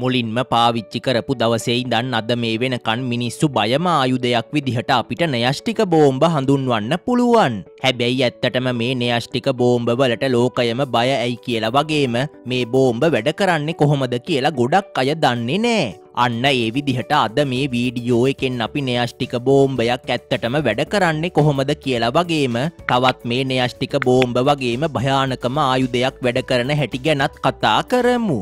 මුලින්ම පාවිච්චි කරපු දවසේ ඉඳන් අද මේ වෙනකන් මිනිස්සු බයම ආයුධයක් විදිහට අපිට නයෂ්ටික බෝම්බ හඳුන්වන්න පුළුවන්. හැබැයි ඇත්තටම මේ නයෂ්ටික බෝම්බ වලට ලෝකයම බය ඇයි කියලා වගේම මේ බෝම්බ වැඩ කරන්නේ කොහොමද කියලා ගොඩක් අය දන්නේ නෑ. අන්න ඒ විදිහට අද මේ වීඩියෝ එකෙන් අපි නයෂ්ටික බෝම්බයක් ඇත්තටම වැඩ කරන්නේ කොහොමද කියලා වගේම තවත් මේ නයෂ්ටික බෝම්බ වගේම භයානකම ආයුධයක් වැඩ කරන හැටි ගැනත් කතා කරමු.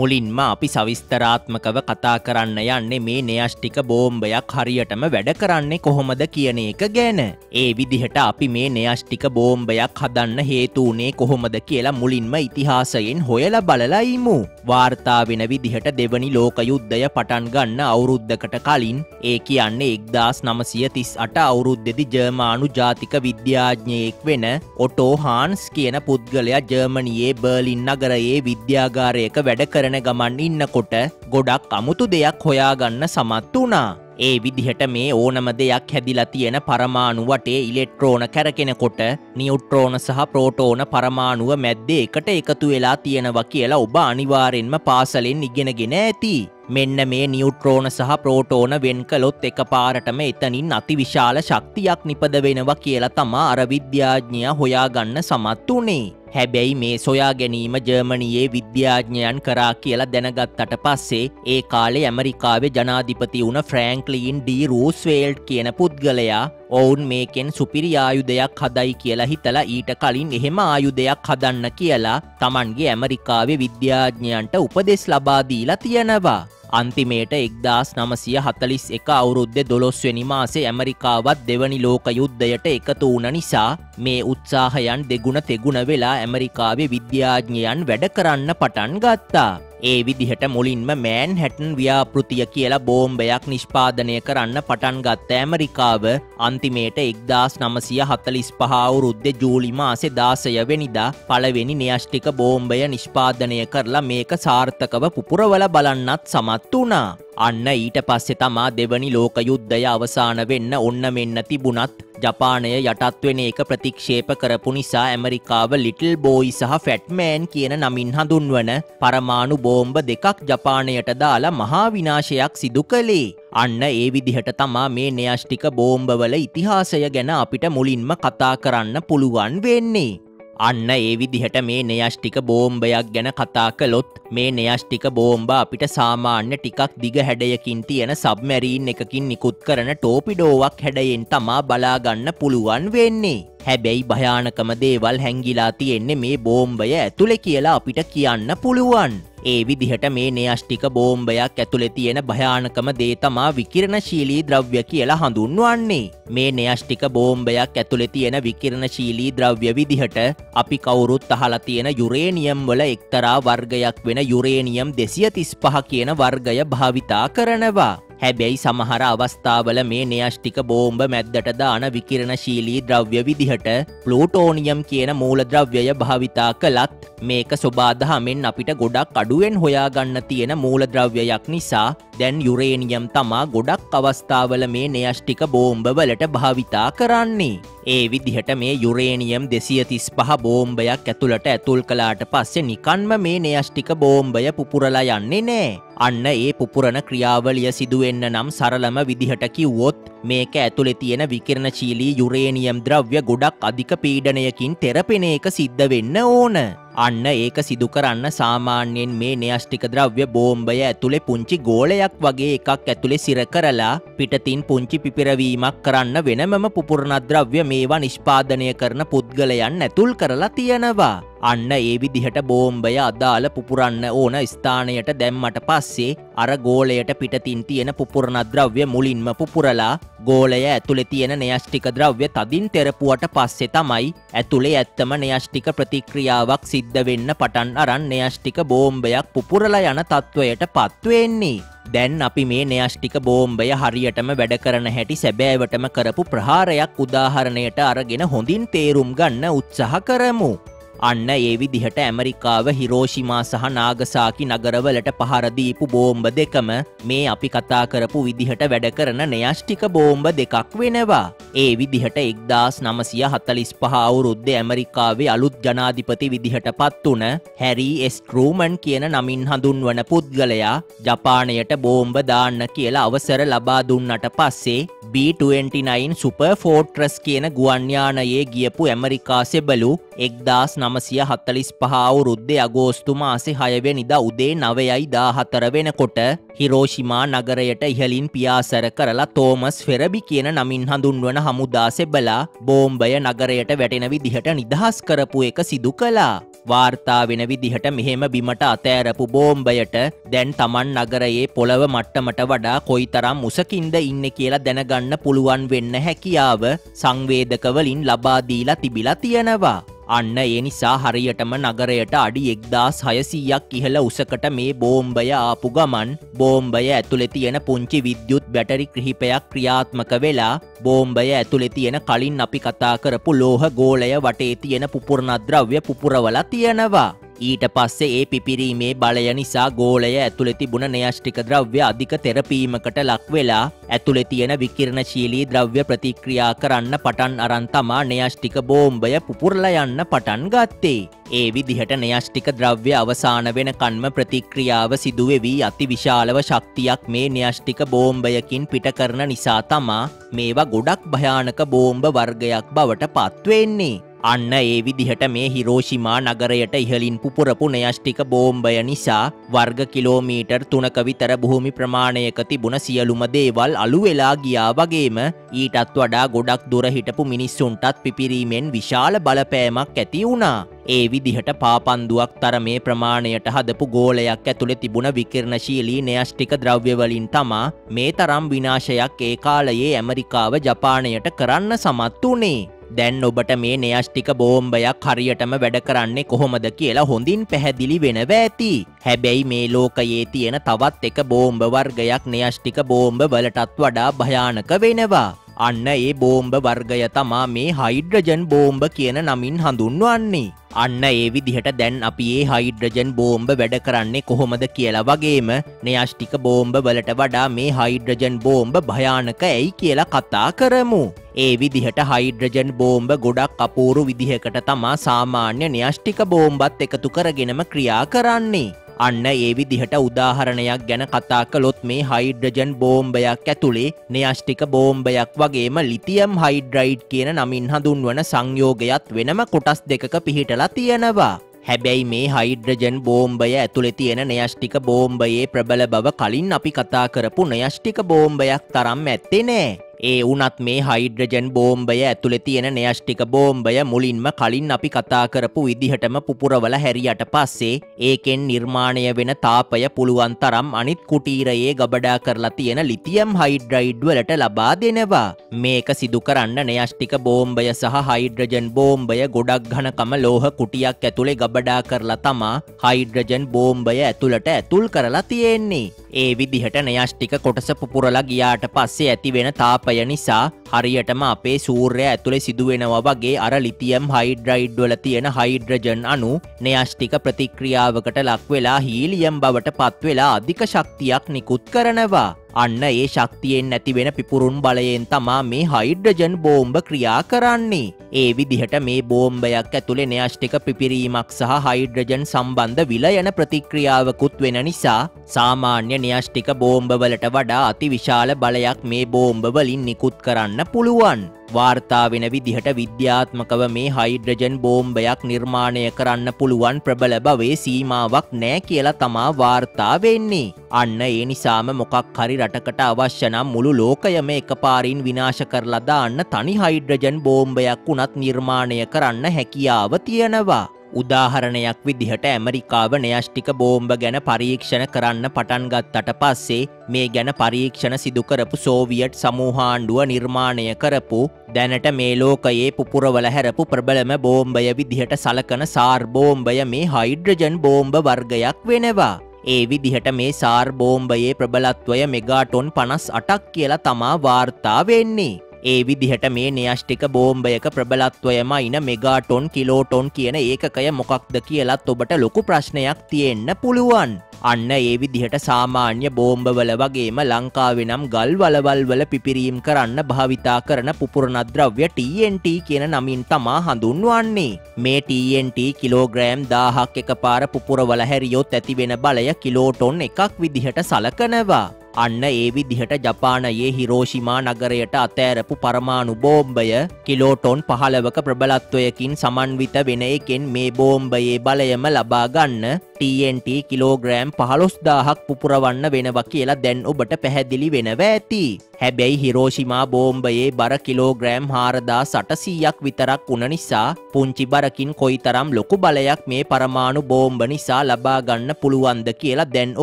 මුලින්ම අපි සවිස්තරාත්මකව කතා කරන්න යන්නේ මේ නයෂ්ටික බෝම්බයක් හරියටම වැඩ කරන්නේ කොහොමද කියන එක ගැන. ඒ විදිහට අපි මේ නයෂ්ටික බෝම්බයක් හදන්න හේතුවනේ කොහොමද කියලා මුලින්ම ඉතිහාසයෙන් හොයලා බලලයිමු. වාර්තා වෙන විදිහට දෙවනි ලෝක යුද්ධය පටන් ගන්න අවුරුද්ධකට කලින් ඒ කියන්නේ එක්දස් නමසිය තිස් අට අවුරුද්ධෙදි ජර්මානු ජාතික විද්‍යාඥයෙක් වෙන ඔටෝ හාන්ස් කියන පුද්ගලයා ජර්මණයේ බර්ලින් නගරයේ විද්‍යාගාරයක වැඩ කරන ගමන් ඉන්නකොට ගොඩක් අමුතු දෙයක් හොයාගන්න සමත් වුණා. ඒ විදිහට මේ ඕනම දෙයක් හැදිලා තියෙන පරමාණු වටේ ඉලෙක්ට්‍රෝන කැරකෙනකොට නියුට්‍රෝන සහ ප්‍රෝටෝන පරමාණුව මැද්දේ එකට එකතු වෙලා තියෙනවා කියලා ඔබ අනිවාර්යෙන්ම පාසලෙන් ඉගෙනගෙන ඇති. මෙන්න මේ නියුට්‍රෝන සහ ප්‍රෝටෝන වෙන් කළොත් එක පාරටම එතනින් අති විශාල ශක්තියක් නිපද වෙනවා කියලා තමා අර විද්‍යාඥයා හොයාගන්න සමත් වුණේ. හැබැයි මේ සොයා ගැනීම ජර්මණයේ විද්‍යාඥයන් කරා කියලා දැනගත්තට පස්සේ ඒ කාලේ ඇමරිකාවේ ජනාධිපති වුණ ෆ්‍රෑන්ක්ලීන් ඩී රූස්වේල්ඩ් කියන පුද්ගලයා ඔවුන් මේකෙන් සුපිරි ආයුධයක් හදයි කියලා හිතලා ඊට කලින් එහෙම ආයුධයක් හදන්න කියලා තමන්ගේ ඇමරිකාවේ විද්‍යාඥයන්ට උපදෙස් ලබාදීලා තියෙනවා. අන්තිමේට එක්දස් නමසිය හතලිස් එක අවුරුද්ධ දොළොස්වනි මාසේ ඇමරිකාවත් දෙවනි ලෝක යුද්ධයට එකතු වුණ නිසා මේ උත්සාහයන් දෙගුණ තෙගුණ වෙලා ඇමරිකාවේ විද්‍යාඥයන් වැඩ කරන්න පටන් ගත්තා. ඒ විදිහට මුලින්ම මෑන් හැටන් ව්‍යාපෘතිය කියලා බෝම්බයක් නිෂ්පාදනය කරන්න පටන් ගත්ත ඇමරිකාව අන්තිමේට එක්දස් නමසිය හතලිස් පහවුරුද්ධ ජූලි මාසෙ දාසය වෙනිදා පළවෙනි න්‍යෂ්ටික බෝම්බය නිෂ්පාදනය කරලා මේක සාර්ථකව පුපුරවල බලන්නත් සමත් වුණා. අන්න ඊට පස්සෙ තමා දෙවනි ලෝක යුද්ධය අවසාන වෙන්න ඔන්න මෙන්න තිබුණත් ජපානය යටත් වෙන එක ප්‍රතික්ෂේප කරපු නිසා ඇමරිකාව ලිටල් බෝයි සහ ෆැට්මෑන් කියන නමින් හඳුන්වන පරමාණු බෝම්බ දෙකක් ජපානයට දාලා මහා විනාශයක් සිදු කළේ. අන්න ඒ විදිහට තමා මේ නයෂ්ටික බෝම්බවල ඉතිහාසය ගැන අපිට මුලින්ම කතා කරන්න පුළුවන් වෙන්නේ. අන්න ඒ විදිහට මේ නයෂ්ටික බෝම්බයක් ගැන කතා කළොත් මේ නයෂ්ටික බෝම්බ අපිට සාමාන්‍ය ටිකක් දිග හැඩයකින් තියෙන සබ්මැරීන් එකකින් නිකුත් කරන ටෝපිඩෝවක් හැඩයෙන් තමා බලාගන්න පුළුවන් වෙන්නේ. හැබැයි භයානකම දේවල් හැංගිලා තියෙන්නේ මේ බෝම්බය ඇතුළෙ කියලා අපිට කියන්න පුළුවන්. ඒ විදිහට මේ නයෂ්ටික බෝම්බයක් ඇතුළෙ තියෙන භයානකම දේ තමා විකිරණශීලී ද්‍රව්‍ය කියලා හඳුන්වන්නේ. මේ නයෂ්ටික බෝම්බයක් ඇතුළෙ තියෙන විකිරණශීලී ද්‍රව්‍ය විදිහට අපි කවුරුත් අහලා තියෙන යුරේනියම් වල එක්තරා වර්ගයක් වෙන යුරේනියම් දෙසිය තිස් පහ කියන වර්ගය භාවිතා කරනවා. හැබැයි සමහර අවස්ථාවල මේ නයෂ්ටික බෝම්බ මැද්දට දාන විකිරණශීලී ද්‍රව්‍ය විදිහට ප්ලූටෝනියම් කියන මූලද්‍රව්‍යය භාවිතා කළත් මේක ස්වබාදහමෙන් අපිට ගොඩක් අඩුවෙන් හොයාගන්න තියෙන මූලද්‍රව්‍යයක් නිසා දැන් යුරේනියම් තමා ගොඩක් අවස්ථාවල මේ නයෂ්ටික බෝම්බ වලට භාවිතා කරන්නේ. ඒ විදිහට මේ යුරේනියම් දෙසිය තිස් පහ බෝම්බයක් ඇතුළට ඇතුල් කලාට පස්සේ නිකන්ම මේ නයෂ්ටික බෝම්බය පුපුරලා යන්නේ නෑ. අන්න ඒ පුපුරණ ක්‍රියාවලිය සිදුවෙන්න නම් සරලම විදිහට කිව්වොත් මේක ඇතුළෙ තියෙන විකිරණශීලී යුරේනියම් ද්‍රව්‍ය ගොඩක් අධික පීඩනයකින් තෙරපෙන එක සිද්ධ වෙන්න ඕන. අන්න ඒක සිදු කරන්න සාමාන්‍යයෙන් මේ නයෂ්ටික ද්‍රව්‍ය බෝම්බය ඇතුළේ පුංචි ගෝලයක් වගේ එකක් ඇතුළේ සිර කරලා පිටතින් පුංචි පිපිරවීමක් කරන්න වෙනමම පුපුරණද්‍රව්‍ය මේවා නිෂ්පාදනය කරන පුද්ගලයන් ඇතුල් කරලා තියෙනවා. අන්න ඒ විදිහට බෝම්බය අදාළ පුපුරන්න ඕන ස්ථානයට දැම්මට පස්සේ අර ගෝලයට පිටතින් තියෙන පුපුරණද්‍රව්‍ය මුලින්ම පුපුරලා ගෝලය ඇතුළෙ තියෙන නයෂ්ටික ද්‍රව්‍ය තදින් තෙරපුුවට පස්සෙ තමයි ඇතුළේ ඇත්තම නයෂ්ටික ප්‍රතික්‍රියාවක් සිද්ධ වෙන්න පටන් අරන් නයෂ්ටික බෝම්බයක් පුපුරලා යන තත්ත්වයට පත්වවෙන්නේ. දැන් අපි මේ නයෂ්ටික බෝම්බය හරියටම වැඩ කරන හැටි සැබෑවටම කරපු ප්‍රහාරයක් උදාහරණයට අරගෙන හොඳින් තේරුම් ගන්න උත්සාහ කරමු. අන්න ඒ විදිහට ඇමරිකාව හිරෝෂිමා සහ නාගසාකි නගරවලට පහරදීපු බෝම්බ දෙකම මේ අපි කතා කරපු විදිහට වැඩ කරන නයෂ්ටික බෝම්බ දෙකක් වෙනවා. ඒ විදිහට එක්දාස් නමසිය හතලිස් පහ අවුරුද්ධ ඇමරිකාවේ අලුත් ජනාධිපති විදිහට පත් වන හැරී එස්ටරූමන් කියන නමින් හඳුන්වන පුද්ගලයා ජපානයට බෝම්බ දාන්න කියලා අවසර ලබා දුන්නට පස්සේ B29 සුපර් ෆෝට්‍රස් කියන ගුවන්යානයේ ගියපු ඇමරිකා සෙබලු එක්දාස් නමසිය හත්තලිස් පහවුරුද්දේ අගෝස්තු මාසෙ හයවෙනිද උදේ නවයයි දාහතර වෙනකොට හිරෝෂිමා නගරයට ඉහලින් පියාසැර කරලා තෝමස් ෆෙරබි කියන නමින් හඳුන්වන හමුදා සෙබලා බෝම්බය නගරයට වැටෙන විදිහට නිදහස් කරපු එක සිදු කලා. වාර්තා වෙන විදිහට මෙහෙම බිමට අතෑරපු බෝම්බයට දැන් තමන් නගරයේ පොළව මට්ටමට වඩා කොයි තරම් උසකින්ද ඉන්න කියලා දැනගන්න පුළුවන් වෙන්න හැකියාව සංවේදකවලින් ලබාදීලා තිබිලා තියෙනවා. අන්න ඒ නිසා හරියටම නගරයට අඩි එක්දාස් හයසීයක් ඉහළ උසකට මේ බෝම්බය ආපු ගමන් බෝම්බය ඇතුළෙ තියෙන පුංචි විද්‍යුත් බැටරි ක්‍රහිපයක් ක්‍රියාත්මක වෙලා බෝම්බය ඇතුළෙ තියෙන කලින් අපි කතා කරපු ලෝහ ගෝලය වටේ තියෙන පුපුරණද්‍රව්‍ය පුපුරවලා තියෙනවා. ඊට පස්සේ ඒ පිපිරීමේ බලය නිසා ගෝලය ඇතුළෙ තිබුණ නයෂ්ටික ද්‍රව්‍ය අධික තෙරපීමකට ලක් වෙලා ඇතුළෙ තියෙන විකිරණශීලී ද්‍රව්‍ය ප්‍රතික්‍රියා කරන්න පටන් අරන් තමා නයෂ්ටික බෝම්බය පුපුරල යන්න පටන් ගත්තේ. ඒ විදිහට නයෂ්ටික ද්‍රව්‍ය අවසාන වෙන කන්ම ප්‍රතික්‍රියාව සිදුවෙවී අති විශාලව ශක්තියක් මේ න්‍යෂ්ටික බෝම්බයකින් පිට කරන නිසා තමා මේවා ගොඩක් භයානක බෝම්බ වර්ගයක් බවට පත්වෙන්නේ. අන්න ඒ විදිහට මේ හිරෝෂිමා නගරයට ඉහලින් පුපුරපු නයෂ්ටික බෝම්බය නිසා වර්ග කිලෝමීටර් තුනක විතර භූමි ප්‍රමාණයක තිබුණ සියලුම දේවල් අලු වෙලා ගියා වගේම ඊටත් වඩා ගොඩක් දුර හිටපු මිනිස්සුන්ටත් පිපිරීමෙන් විශාල බලපෑමක් ඇති වුණා. ඒ විදිහට පාපන්දුවක් තර මේ ප්‍රමාණයට හදපු ගෝලයක් ඇතුළෙ තිබුණ විකිරණශීලී නයෂ්ටික ද්‍රව්‍යවලින් තමා මේ තරම් විනාශයක් ඒ කාලයේ ඇමරිකාව ජපානයට කරන්න සමත් වනේ. දැන් ඔබට මේ නයෂ්ටික බෝම්බයක් හරියටම වැඩ කරන්නේ කොහොමද කියලා හොඳින් පැහැදිලි වෙනව ඇති. හැබැයි මේ ලෝකයේ තියෙන තවත් එක බෝම්බ වර්ගයක් නයෂ්ටික බෝම්බ වලටත් වඩා භයානක වෙනවා. අන්න ඒ බෝම්බ වර්ගය තමා මේ හයිඩ්‍රජන් බෝම්බ කියන නමින් හඳුන්වන්නේ. අන්න ඒ විදිහට දැන් අපි ඒ හයිඩ්‍රජන් බෝම්බ වැඩ කරන්නේ කොහොමද කියලා වගේම නයෂ්ටික බෝම්බ වලට වඩා මේ හයිඩ්‍රජන් බෝම්බ භයානක ඇයි කියලා කතා කරමු. ඒ විදිහට හයිඩ්‍රජන් බෝම්බ ගොඩක් අපූරු විදිහකට තමා සාමාන්‍ය න්‍යෂ්ටික බෝම්බත් එකතු කරගෙනම ක්‍රියා කරන්නේ. අන්න ඒ විදිහට උදාහරණයක් ගැන කතා කළොත් මේ හයිඩ්‍රජන් බෝම්බයක් ඇතුළේ නයෂ්ටික බෝම්බයක් වගේම ලිතියම් හයිඩ්‍රයිඩ් කියන නමින් හඳුන්වන සංයෝගයත් වෙනම කොටස් දෙකක පිහිටලා තියෙනවා. හැබැයි මේ හයිඩ්‍රජන් බෝම්බය ඇතුළෙ තියෙන නයෂ්ටික බෝම්බයේ ප්‍රබල බව කලින් අපි කතා කරපු නයෂ්ටික බෝම්බයක් තරම් ඇත්තේ නෑ. ඒ වනත් මේ හයිඩ්‍රජන් බෝම්බය ඇතුළෙ තියෙන නයෂ්ටික බෝම්බය මුලින්ම කලින් අපි කතා කරපු විදිහටම පුපුරවල හැරියට පස්සේ ඒකෙන් නිර්මාණය වෙන තාපය පුළුවන් තරම් අනිත් කුටීරයේ ගබඩා කරලා තියෙන ලිතියම් හයිඩ්‍රයිඩ් වලට ලබා දෙනවා. මේක සිදු කරන්න නයෂ්ටික බෝම්බය සහ හයිඩ්‍රජන් බෝම්බය ගොඩක් ඝනකම ලෝහ කුටියක් ඇතුළේ ගබඩා කරලා තමා හයිඩ්‍රජන් බෝම්බය ඇතුළට ඇතුල් කරලා තියෙන්නේ. ඒ විදිහට නයෂ්ටික කොටස පුපුරලා ගියාට පස්සේ ඇති වෙන තාපය නිසා හරියටම අපේ සූර්ය ඇතුළේ සිදුවෙනවා වගේ අර ලිතියම් හයිඩ්‍රයිඩ් වල තියෙන හයිඩ්‍රජන් අනු නයෂ්ටික ප්‍රතික්‍රියාවකට ලක්වෙලා හීලියම් බවට පත්වෙලා අධික ශක්තියක් නිකුත් කරනවා. අන්න ඒ ශක්තියෙන් නැතිවෙන පිපුරුන් බලයෙන් තමා මේ හයිඩ්‍රජන් බෝම්බ ක්‍රියා කරන්නේ. ඒ විදිහට මේ බෝම්බයක් ඇතුළේ නයෂ්ටික පිපිරීමක් සහ හයිඩ්‍රජන් සම්බන්ධ විල යන ප්‍රතික්‍රියාවකුත් වෙන නිසා සාමාන්‍ය නයෂ්ටික බෝම්බවලට වඩා අති විශාල බලයක් මේ බෝම්බවලින් නිකුත් කරන්න පුළුවන්. වාර්තා වෙන විදිහට විද්‍යාත්මකව මේ හයිඩ්‍රජන් බෝම්බයක් නිර්මාණය කරන්න පුළුවන් ප්‍රබල බවේ සීමාවක් නෑ කියලා තමා වාර්තා වෙන්නේ. අන්න ඒ නිසාම මොකක් හරි රටකට අවශ්‍යනම් මුළු ලෝකයම එක පාරින් විනාශ කරලා දාන්න තනි හයිඩ්‍රජන් බෝම්බයක් වුණත් නිර්මාණය කරන්න හැකියාව තියෙනවා. උදාහරණයක් විදිහට ඇමරිකාව නයෂ්ටික බෝම්බ ගැන පරීක්ෂණ කරන්න පටන්ගත්තට පස්සේ මේ ගැන පරීක්ෂණ සිදුකරපු සෝවියට් සමූහාණ්ඩුව නිර්මාණය කරපු දැනට මේ ලෝකයේ පුපුරවල හැරපු ප්‍රබලම බෝම්බය විදිහට සලකන සාර් බෝම්බය මේ හයිඩ්‍රජන් බෝම්බ වර්ගයක් වෙනවා. ඒ විදිහට මේ සාර් බෝම්බයේ ප්‍රබලත්වය මෙගාටොන් පනස් අටක් කියලා තමා වාර්තා වෙන්නේ. ඒ විදිහට මේ න්‍යෂ්ටික බෝම්බයක ප්‍රබලත්වයම ඉන මෙගාටොන් කිලෝටොන් කියන ඒකකය මොකක්ද කියලත් ඔබට ලොකු ප්‍රශ්නයක් තියෙන්න පුළුවන්. අන්න ඒ විදිහට සාමාන්‍ය බෝම්බවල වගේම ලංකාවෙනම් ගල් වලවල් වල පිපිරීම් කරන්න භාවිතා කරන පුපුරණද්‍රව්‍ය TNT කියන නමින් තමා හඳුන්වන්නේ. මේ TNT කිලෝග්‍රෑම් දාහක් එක පාර පුපුරවල හැරියොත් ඇතිවෙන බලය කිලෝටොන් එකක් විදිහට සලකනවා. අන්න ඒ විදිහට ජපානයේ හිරෝෂිමා නගරයට අතෑරපු පරමාණු බෝම්බය කිලෝටොන් පහළවක ප්‍රබලත්වයකින් සමන්විත වෙන එකෙන් මේ බෝම්බයේ බලයම ලබාගන්න TNT කිලෝග්‍රෑම් පහළොස්දාහක් පුපුරවන්න වෙනවා කියලා දැන් ඔබට පැහැදිලි වෙනව ඇති. හැබැයි හිරෝෂිමා බෝම්බයේ බර කිලෝග්‍රෑම් හාරදා සටසීයක් විතරක් වුණ නිසා පුංචි බරකින් කොයි තරම් ලොකු බලයක් මේ පරමාණු බෝම්බ නිසා ලබාගන්න පුළුවන්ද කියලා දැන්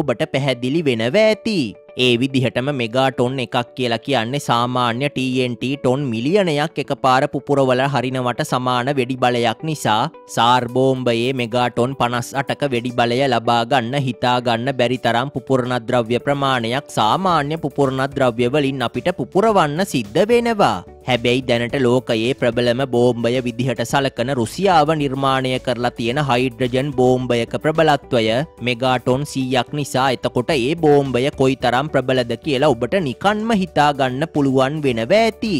ඔබට පැහැදිලි වෙනව ඇති. ඒ විදිහටම මෙගාටොන් එකක් කියලා කියන්නේ සාමාන්‍ය TNT ටොන් මිලියනයක් එක පාර පුපුරවල හරිනවට සමාන වෙඩි බලයක් නිසා සාර්බෝම්බයේ මෙගාටොන් පනස් අටක වෙඩි බලය ලබාගන්න හිතාගන්න බැරි තරම් පුපුරණද්‍රව්‍ය ප්‍රමාණයක් සාමාන්‍ය පුපුරණද්‍රව්‍යවලින් අපිට පුපුරවන්න සිද්ධ වෙනවා. හැබැයි දැනට ලෝකයේ ප්‍රබලම බෝම්බය විදිහට සලකන රුසියාව නිර්මාණය කරලා තියෙන හයිඩ්‍රජන් බෝම්බයක ප්‍රබලත්වය මෙගාටොන් සීයක් නිසා එතකොට ඒ බෝම්බය කොයි තරම් ප්‍රබලද කියලා ඔබට නිකන්ම හිතාගන්න පුළුවන් වෙනව ඇති.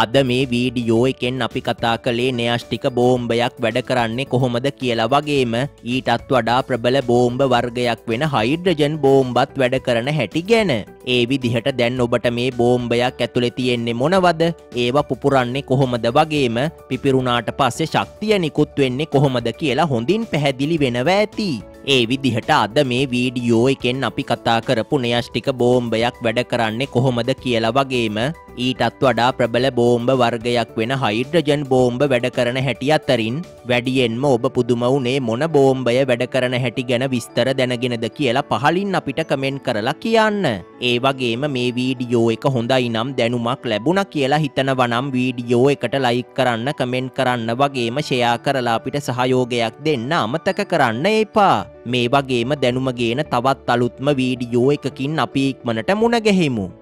අද මේ වීඩියෝ එකෙන් අපි කතා කළේ නයාෂ්ටික බෝම්බයක් වැඩ කරන්නේ කොහොමද කියලා වගේම ඊටත් වඩා ප්‍රබල බෝම්බ වර්ගයක් වෙන හයිඩ්‍රජන් බෝම්බත් වැඩ කරන හැටි ගැන. ඒ විදිහට දැන් ඔබට මේ බෝම්බයක් ඇතුළෙ තියෙන්නේ මොනවද ඒවා පුපුරන්නේ කොහොමද වගේම පිපිරුණාට පස්සේ ශක්තිය නිකුත් වෙන්නේ කොහොමද කියලා හොඳින් පැහැදිලි වෙනව ඇති. ඒ විදිහට අද මේ වීඩියෝ එකෙන් අපි කතා කරපු නයෂ්ටික බෝම්බයක් වැඩ කරන්නේ කොහොමද කියලා වගේම ඊටත් වඩා ප්‍රබල බෝම්බ වර්ගයක් වෙන හයිඩ්‍රජන් බෝම්බ වැඩ කරන හැටි අතරින් වැඩියෙන්ම ඔබ පුදුම වුණේ මොන බෝම්බය වැඩ කරන හැටි ගැන විස්තර දැනගෙනද කියලා පහලින් අපිට කමෙන්ට් කරලා කියන්න. ඒ වගේම මේ වීඩියෝ එක හොඳයි නම් දැනුමක් ලැබුණ කියලා හිතනවනම් වීඩියෝ එකට ලයික් කරන්න කමෙන්ට් කරන්න වගේම ෂෙයා කරලා අපිට සහයෝගයක් දෙන්න අමතක කරන්න එපා. මේ වගේම දැනුමගේන තවත් අලුත්ම වීඩියෝ එකකින් අපි ඉක්මනට මුණ ගැහෙමු.